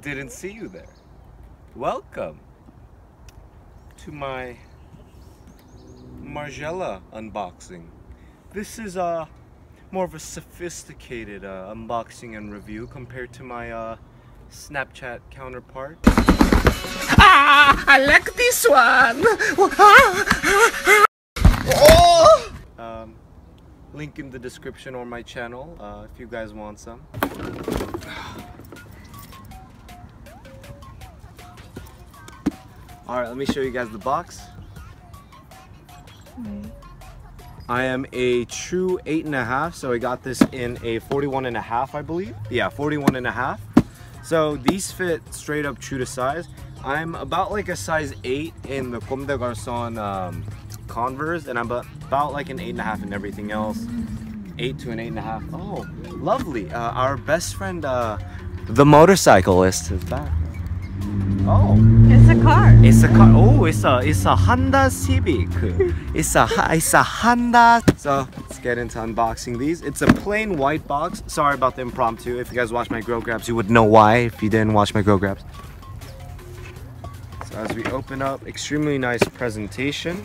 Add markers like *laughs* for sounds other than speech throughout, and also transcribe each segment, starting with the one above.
didn't see you there. Welcome to my Margiela unboxing. This is uh, more of a sophisticated uh, unboxing and review compared to my uh, Snapchat counterpart. Ah, I like this one. oh! *laughs* Um, link in the description or my channel uh, if you guys want some. Alright, let me show you guys the box. I am a true eight and a half, so I got this in a 41 and a half, I believe. Yeah, 41 and a half. So these fit straight up true to size. I'm about like a size eight in the Comme des Garçons um, Converse, and I'm about like an eight and a half in everything else. Eight to an eight and a half. Oh, lovely. Uh, our best friend, uh, the motorcyclist, is back. Oh. It's a car. It's a car. Oh, it's a it's a Honda Civic. *laughs* It's a it's a Honda. So let's get into unboxing these. It's a plain white box. Sorry about the impromptu. If you guys watch my Grow Grabs, you would know why. If you didn't watch my Grow Grabs. So as we open up, extremely nice presentation.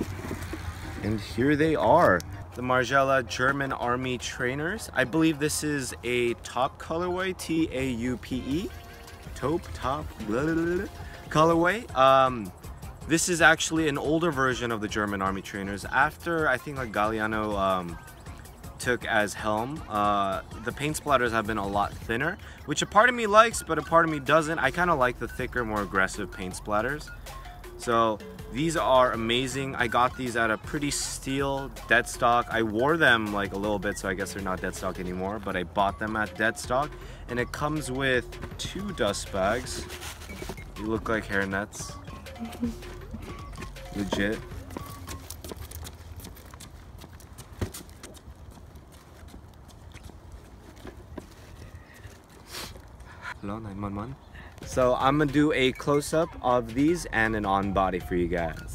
And here they are. The Margiela German Army Trainers. I believe this is a top colorway, T-A-U-P-E. Taupe, top, blah, blah, blah, colorway. Um, this is actually an older version of the German Army Trainers. After, I think, like Galliano um, took as helm, uh, the paint splatters have been a lot thinner, which a part of me likes, but a part of me doesn't. I kind of like the thicker, more aggressive paint splatters. So these are amazing. I got these at a pretty steal dead stock. I wore them like a little bit, so I guess they're not dead stock anymore, but I bought them at dead stock. And it comes with two dust bags. You look like hair nets. Legit. Hello, 911. So I'm gonna do a close-up of these and an on-body for you guys.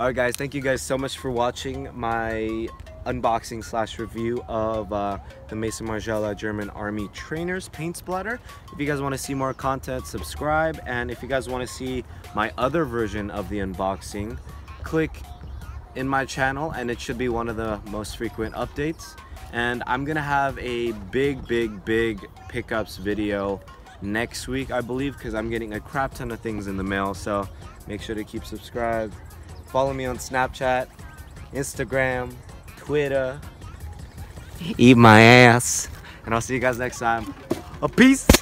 Alright guys, thank you guys so much for watching my unboxing slash review of uh, the Maison Margiela German Army Trainers paint splatter. If you guys want to see more content, subscribe. And if you guys want to see my other version of the unboxing, click in my channel and it should be one of the most frequent updates. And I'm gonna have a big, big, big pickups video next week, I believe, because I'm getting a crap ton of things in the mail. So make sure to keep subscribed. Follow me on Snapchat, Instagram, Twitter. Eat my ass. And I'll see you guys next time. A peace.